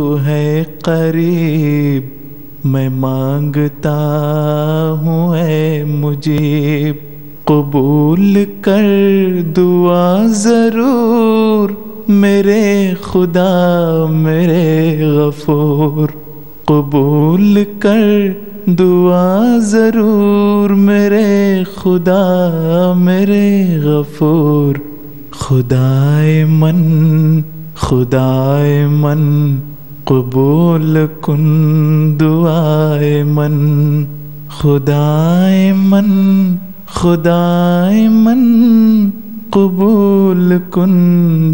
तू है करीब, मैं माँगता हूँ है मुझे कबूल कर दुआ ज़रूर, मेरे खुदा, मेरे गफूर। कबूल कर दुआ ज़रूर, मेरे खुदा, मेरे गफूर। खुदाए मन खुदाए मन कबूल कुन दुआए मन, खुदाए मन खुदाए मन कबूल कुन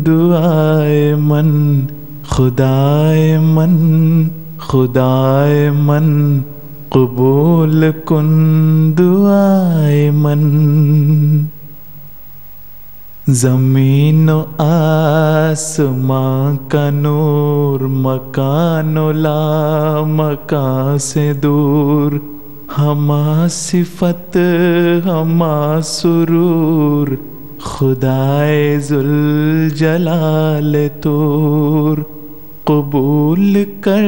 दुआए मन, खुदाए मन खुदाए मन कबूल कुन दुआए मन। ज़मीन आसमां का नूर, मकानो ला मकान से दूर। हमा सिफत, हमा सुरूर, खुदाए जुल जलाल तोर। कबूल कर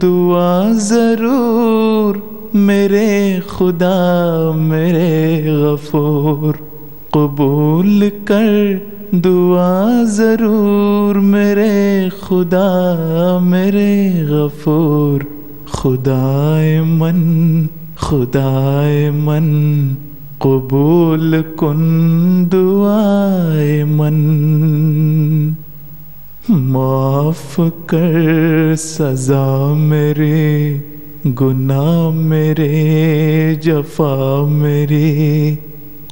दुआ ज़रूर, मेरे खुदा, मेरे गफूर। कबूल कर दुआ ज़रूर मेरे खुदा, मेरे गफूर। खुदाए मन खुदाए मन, कबूल कुन दुआए मन। माफ़ कर सजा मेरे, गुनाह मेरे, जफा मेरी।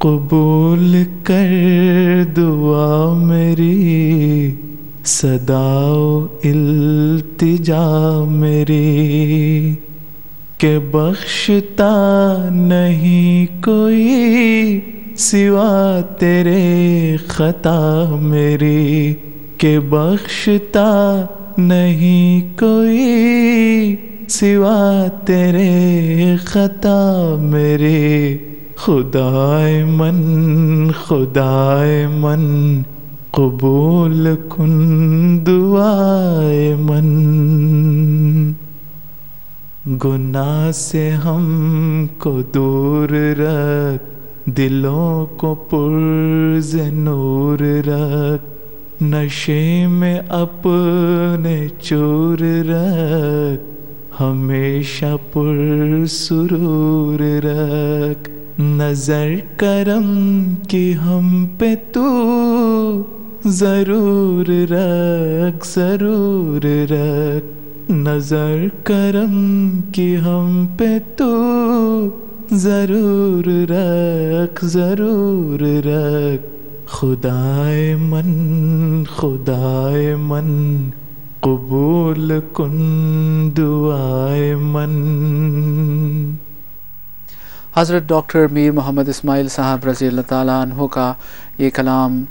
कबूल कर दुआ मेरी। सदाओ इल्तिजा मेरी। के बख्शता नहीं कोई सिवा तेरे खता मेरी। के बख्शता नहीं कोई सिवा तेरे खता मेरे। खुदाए मन खुदाए मन, कबूल कुन दुआए मन। गुनाह से हमको दूर रख, दिलों को पुरज नूर रख, नशे में अपने चूर रख, हमेशा पुरसुरूर रख। नज़र करम कि हम पे तू ज़रूर रख ज़रूर रख। नज़र करम कि हम पे तू ज़रूर रख ज़रूर रख। खुदाए मन खुदाए मन, कबूल कुन दुआए मन। हज़रत डॉक्टर मीर मोहम्मद इसमाइल साहब रज़ी अल्लाह का ये कलाम